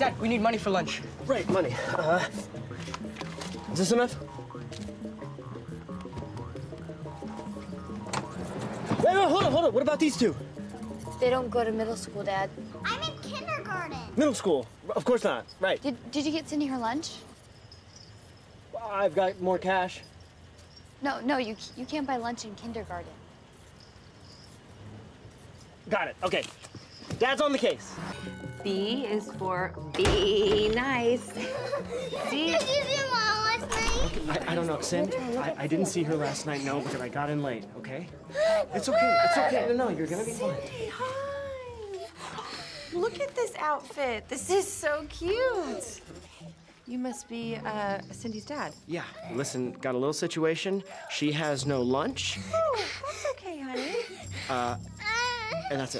Dad, we need money for lunch. Right, money. Uh, is this enough? Wait, wait, hold on, hold on. What about these two? They don't go to middle school, Dad. I'm in kindergarten. Middle school. Of course not. Right. Did, did you get Cindy her lunch? I've got more cash. No, no, you, you can't buy lunch in kindergarten. Got it. Okay. Dad's on the case. B is for be nice. D Did you see Mom last night? I, I don't know, Cindy. I, I didn't see her last night, no, because I got in late, okay? It's okay. It's okay. No, no, you're gonna be fine. Cindy, hi. Look at this outfit. This is so cute. You must be uh, Cindy's dad. Yeah. Listen, got a little situation. She has no lunch, Oh, that's okay, honey. Uh, and that's it.